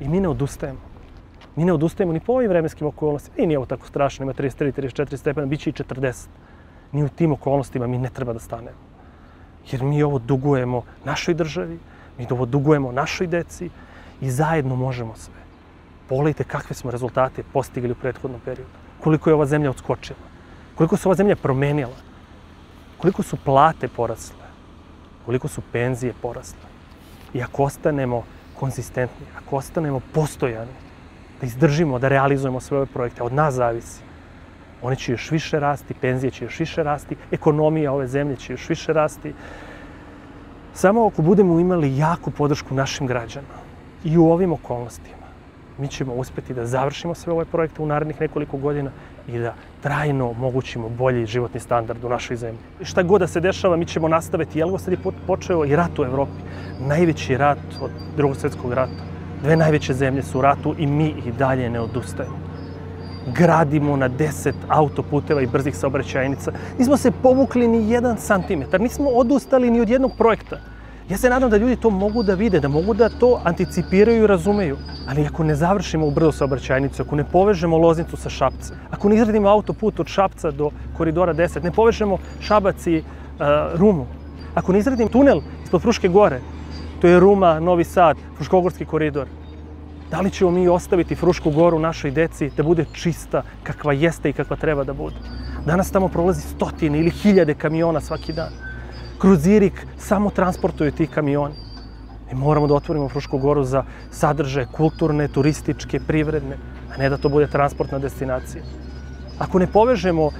I mi ne odustajemo. Mi ne odustajemo ni po ovim vremenskim okolnostima. I nije ovo tako strašno, ima 33, 34 stepena, bit će i 40. Ni u tim okolnostima mi ne treba da stanemo. Jer mi ovo dugujemo našoj državi, mi ovo dugujemo našoj deci i zajedno možemo sve. Pogledajte kakve smo rezultate postigli u prethodnom periodu. Koliko je ova zemlja odskočila. Koliko se ova zemlja promenila. Koliko su plate porasle. Koliko su penzije porasle. I ako ostanemo konzistentni, ako ostanemo postojani, da izdržimo, da realizujemo sve ove projekte, od nas zavisi. One će još više rasti, penzije će još više rasti, ekonomija ove zemlje će još više rasti. Samo ako budemo imali jaku podršku našim građanima i u ovim okolnostima, mi ćemo uspeti da završimo sve ove projekte u narednih nekoliko godina i da trajno omogućimo bolji životni standard u našoj zemlji. Šta god da se dešava, mi ćemo nastaviti. Jel sad je počeo i rat u Evropi. Najveći rat od drugog svjetskog rata. Dve najveće zemlje su u ratu i mi i dalje ne odustajemo. Gradimo na deset autoputeva i brzih saobraćajnica. Nismo se povukli ni jedan santimetar, nismo odustali ni od jednog projekta. Ja se nadam da ljudi to mogu da vide, da mogu da to anticipiraju i razumeju. Ali ako ne završimo u brzo saobraćajnicu, ako ne povežemo Loznicu sa Šapcem, ako ne izradimo autoput od Šapca do koridora 10, ne povežemo Šabac i uh, Rumu, ako ne izradimo tunel ispod Fruške gore, to je Ruma, Novi Sad, Fruškogorski koridor, da li ćemo mi ostaviti Frušku goru našoj deci da bude čista kakva jeste i kakva treba da bude? Danas tamo prolazi stotine ili hiljade kamiona svaki dan kruzirik samo transportuju ti kamioni. Mi moramo da otvorimo Frušku goru za sadržaje kulturne, turističke, privredne, a ne da to bude transportna destinacija. Ako ne povežemo uh,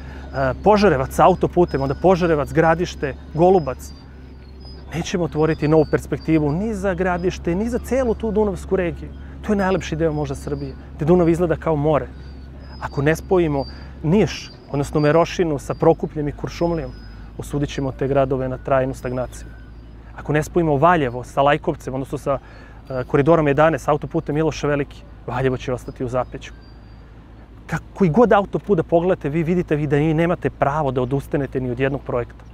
Požarevac sa autoputem, onda Požarevac, Gradište, Golubac, nećemo otvoriti novu perspektivu ni za Gradište, ni za celu tu Dunavsku regiju. To je najlepši deo možda Srbije, gde Dunav izgleda kao more. Ako ne spojimo Niš, odnosno Merošinu sa Prokupljem i Kuršumlijom, osudit ćemo te gradove na trajnu stagnaciju. Ako ne spojimo Valjevo sa Lajkovcem, odnosno sa e, koridorom 11, autoputem Miloša Veliki, Valjevo će ostati u zapeću. Koji god autoput da pogledate, vi vidite vi da vi nemate pravo da odustanete ni od jednog projekta.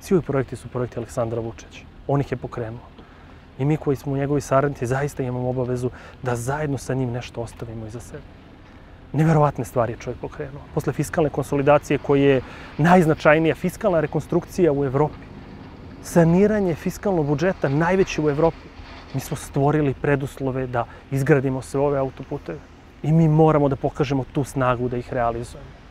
Svi ovi projekti su projekti Aleksandra Vučeća. On ih je pokrenuo. I mi koji smo njegovi saradnici zaista imamo obavezu da zajedno sa njim nešto ostavimo iza sebe neverovatne stvari je čovjek pokrenuo. Posle fiskalne konsolidacije koje je najznačajnija fiskalna rekonstrukcija u Evropi, saniranje fiskalnog budžeta najveći u Evropi, mi smo stvorili preduslove da izgradimo sve ove autoputeve. I mi moramo da pokažemo tu snagu da ih realizujemo.